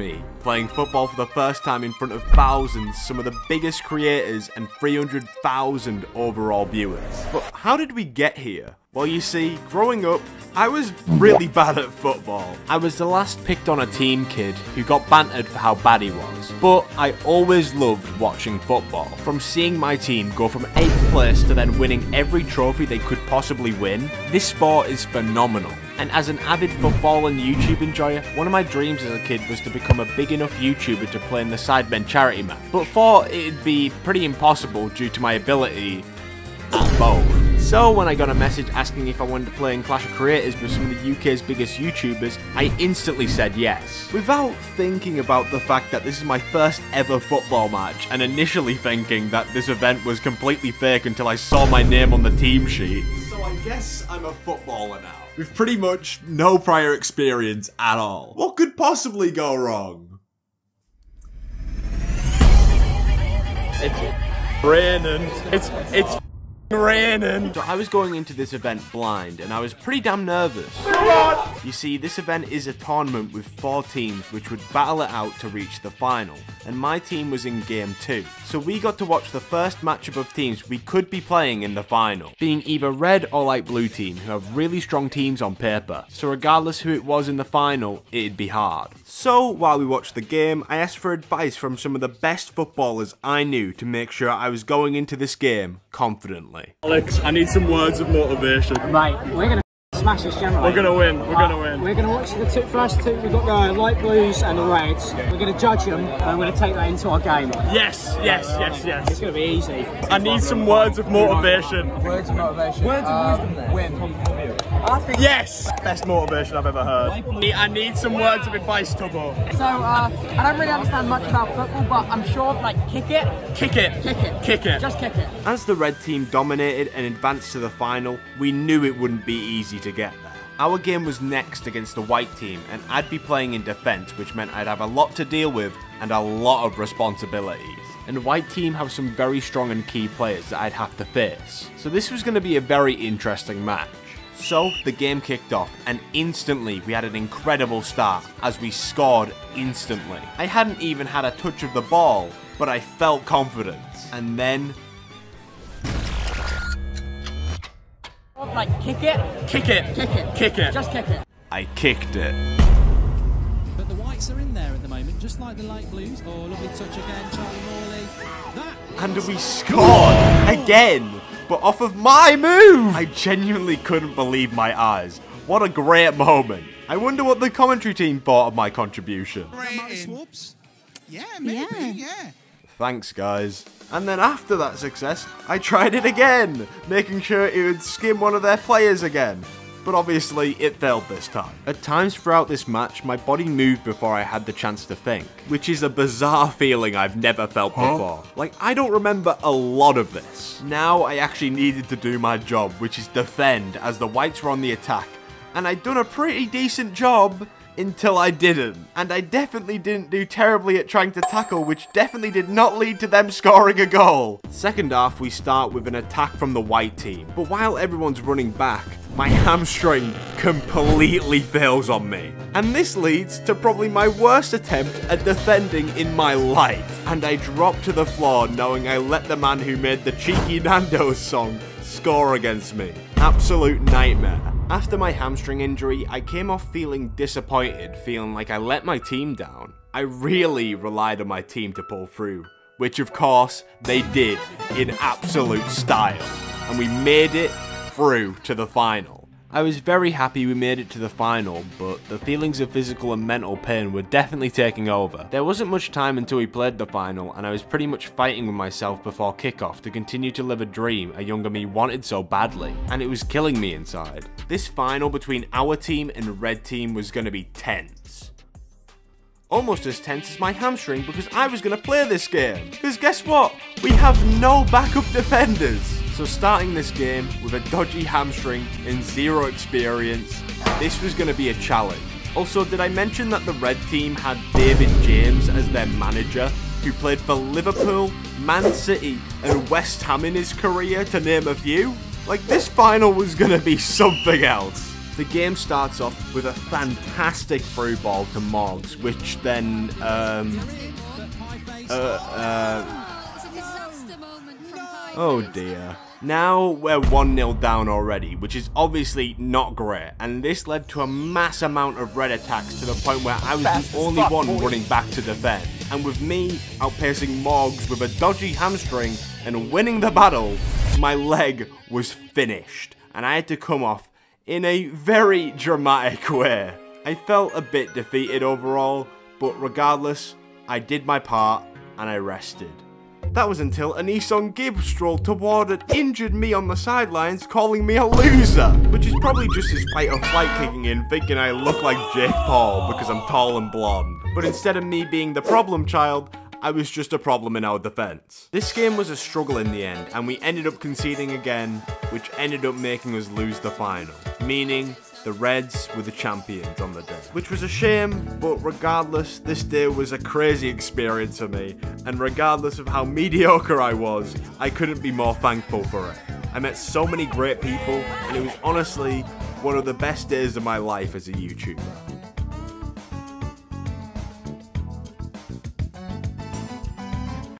me, playing football for the first time in front of thousands, some of the biggest creators, and 300,000 overall viewers. But how did we get here? Well, you see, growing up, I was really bad at football. I was the last picked on a team kid who got bantered for how bad he was. But I always loved watching football. From seeing my team go from 8th place to then winning every trophy they could possibly win, this sport is phenomenal. And as an avid football and YouTube enjoyer, one of my dreams as a kid was to become a big enough YouTuber to play in the Sidemen charity match. But thought it'd be pretty impossible due to my ability at both. So when I got a message asking if I wanted to play in Clash of Creators with some of the UK's biggest YouTubers, I instantly said yes. Without thinking about the fact that this is my first ever football match, and initially thinking that this event was completely fake until I saw my name on the team sheet. Guess I'm a footballer now, with pretty much no prior experience at all. What could possibly go wrong? It's raining. It's it's So I was going into this event blind, and I was pretty damn nervous. You see, this event is a tournament with four teams which would battle it out to reach the final, and my team was in game 2. So we got to watch the first matchup of teams we could be playing in the final, being either red or light blue team, who have really strong teams on paper. So regardless who it was in the final, it'd be hard. So while we watched the game, I asked for advice from some of the best footballers I knew to make sure I was going into this game confidently. Alex, I need some words of motivation. Right, we're gonna smash this generally. We're gonna win. We're gonna uh, win. We're gonna watch the two, first two. We've got the light blues and the reds. We're gonna judge them, and we're gonna take that into our game. Yes, yes, uh, yes, yes. It's gonna be easy. I need some words of motivation. Words of motivation. Words of uh, wisdom there. Win. Yes! Best motivation I've ever heard. I need some words of advice, Tubbo. So, uh, I don't really understand much about football, but I'm sure, like, kick it, Kick it. kick it. Kick it. Just kick it. As the red team dominated and advanced to the final, we knew it wouldn't be easy to get there. Our game was next against the white team, and I'd be playing in defence, which meant I'd have a lot to deal with and a lot of responsibilities. And the white team have some very strong and key players that I'd have to face. So this was going to be a very interesting match. So the game kicked off, and instantly we had an incredible start as we scored instantly. I hadn't even had a touch of the ball, but I felt confident. And then Like, kick it, Kick it. kick it. Kick it. Just kick it. I kicked it. But the whites are in there at the moment, just like the light blues. Oh, lovely touch again, Charlie Morley. That And we scored again, but off of my move. I genuinely couldn't believe my eyes. What a great moment. I wonder what the commentary team thought of my contribution. Yeah, maybe, yeah. Thanks, guys. And then after that success, I tried it again, making sure it would skim one of their players again. But obviously, it failed this time. At times throughout this match, my body moved before I had the chance to think, which is a bizarre feeling I've never felt before. Like, I don't remember a lot of this. Now I actually needed to do my job, which is defend, as the whites were on the attack. And I'd done a pretty decent job, until I didn't. And I definitely didn't do terribly at trying to tackle, which definitely did not lead to them scoring a goal. Second half, we start with an attack from the white team. But while everyone's running back, my hamstring completely fails on me. And this leads to probably my worst attempt at defending in my life. And I drop to the floor knowing I let the man who made the cheeky Nando's song score against me. Absolute nightmare. After my hamstring injury, I came off feeling disappointed, feeling like I let my team down. I really relied on my team to pull through, which of course they did in absolute style, and we made it through to the final. I was very happy we made it to the final, but the feelings of physical and mental pain were definitely taking over. There wasn't much time until we played the final, and I was pretty much fighting with myself before kickoff to continue to live a dream a younger me wanted so badly, and it was killing me inside. This final between our team and red team was going to be tense. Almost as tense as my hamstring because I was going to play this game. Because guess what? We have no backup defenders. So starting this game with a dodgy hamstring and zero experience, this was going to be a challenge. Also, did I mention that the red team had David James as their manager, who played for Liverpool, Man City, and West Ham in his career, to name a few? Like, this final was going to be something else. The game starts off with a fantastic through ball to Morgz, which then, um, uh, uh, oh dear. Now we're 1 0 down already, which is obviously not great, and this led to a mass amount of red attacks to the point where I was Fast the only one boy. running back to defend. And with me outpacing Morgz with a dodgy hamstring and winning the battle, my leg was finished, and I had to come off in a very dramatic way. I felt a bit defeated overall, but regardless, I did my part and I rested. That was until AnEsonGib strolled toward and injured me on the sidelines, calling me a loser. Which is probably just his fight or flight kicking in, thinking I look like Jake Paul because I'm tall and blonde. But instead of me being the problem child, I was just a problem in our defense. This game was a struggle in the end, and we ended up conceding again, which ended up making us lose the final. Meaning, the Reds were the champions on the day. Which was a shame, but regardless, this day was a crazy experience for me, and regardless of how mediocre I was, I couldn't be more thankful for it. I met so many great people, and it was honestly one of the best days of my life as a YouTuber.